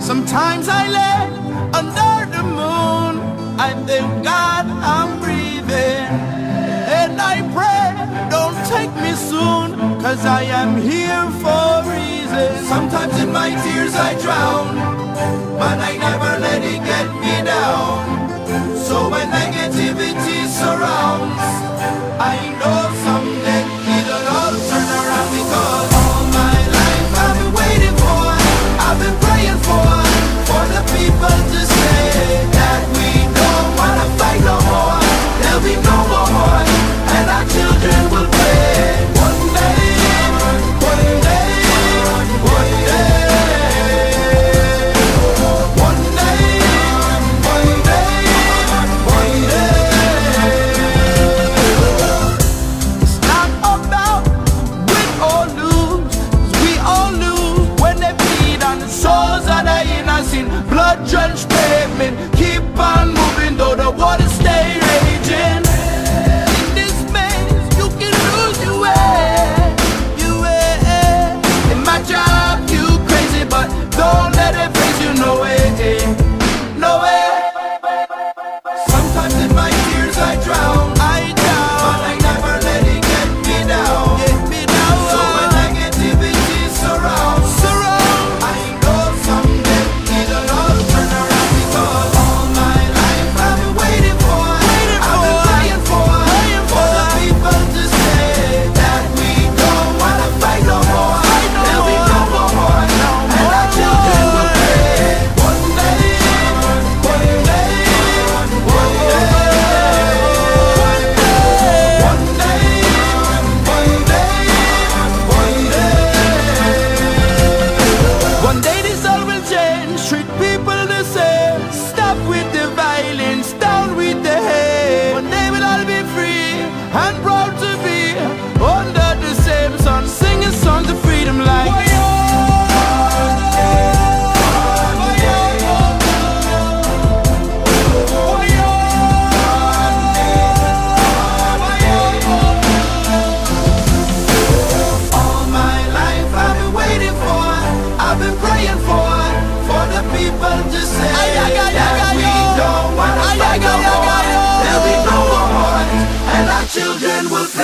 Sometimes I lay under the moon. I thank God I'm breathing. And I pray, don't take me soon. Cause I am here for reasons. Sometimes in my tears I drown. Spellman and we'll